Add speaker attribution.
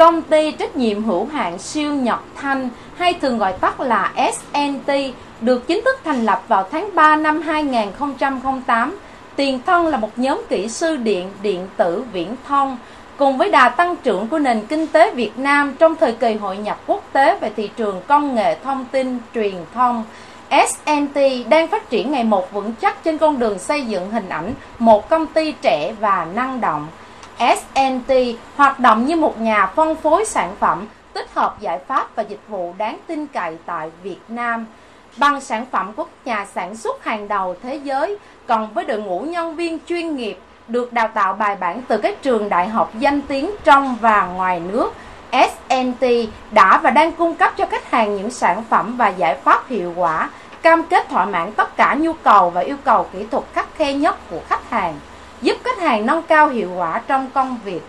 Speaker 1: Công ty trách nhiệm hữu hạn siêu Nhật Thanh hay thường gọi tắt là SNT được chính thức thành lập vào tháng 3 năm 2008. Tiền thân là một nhóm kỹ sư điện, điện tử, viễn thông. Cùng với đà tăng trưởng của nền kinh tế Việt Nam trong thời kỳ hội nhập quốc tế về thị trường công nghệ thông tin, truyền thông, SNT đang phát triển ngày một vững chắc trên con đường xây dựng hình ảnh một công ty trẻ và năng động. SNT hoạt động như một nhà phân phối sản phẩm, tích hợp giải pháp và dịch vụ đáng tin cậy tại Việt Nam bằng sản phẩm của nhà sản xuất hàng đầu thế giới, còn với đội ngũ nhân viên chuyên nghiệp được đào tạo bài bản từ các trường đại học danh tiếng trong và ngoài nước. SNT đã và đang cung cấp cho khách hàng những sản phẩm và giải pháp hiệu quả, cam kết thỏa mãn tất cả nhu cầu và yêu cầu kỹ thuật khắc khe nhất của khách hàng giúp khách hàng nâng cao hiệu quả trong công việc.